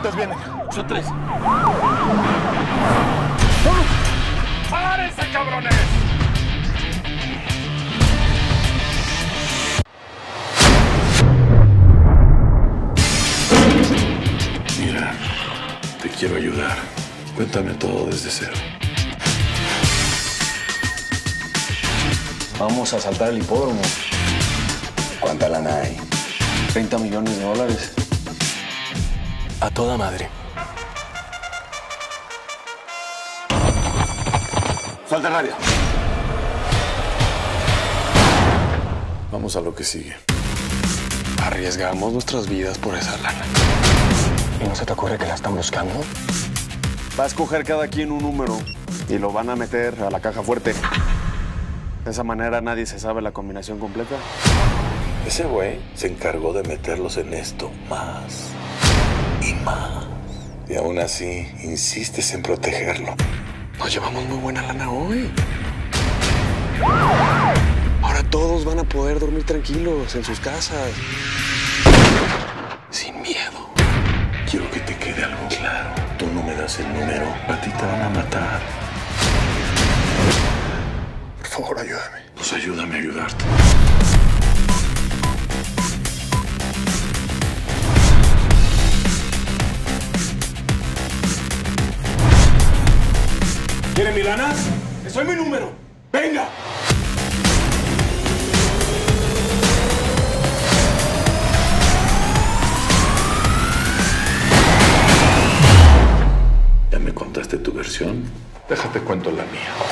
¿Cuántas vienen? Son tres. ¡Párense, cabrones! Mira, te quiero ayudar. Cuéntame todo desde cero. Vamos a saltar el hipódromo. ¿Cuánta lana hay? 30 millones de dólares. A toda madre. Suelta el radio. Vamos a lo que sigue. Arriesgamos nuestras vidas por esa lana. ¿Y no se te ocurre que la están buscando? Va a escoger cada quien un número y lo van a meter a la caja fuerte. De esa manera nadie se sabe la combinación completa. Ese güey se encargó de meterlos en esto más más. Y aún así insistes en protegerlo. Nos llevamos muy buena lana hoy. Ahora todos van a poder dormir tranquilos en sus casas. Sin miedo. Quiero que te quede algo claro. Tú no me das el número, a ti te van a matar. Por favor, ayúdame. Pues ayúdame a ayudarte. ¿Quieren mi lana? ¡Que soy mi número! ¡Venga! Ya me contaste tu versión. Déjate cuento la mía.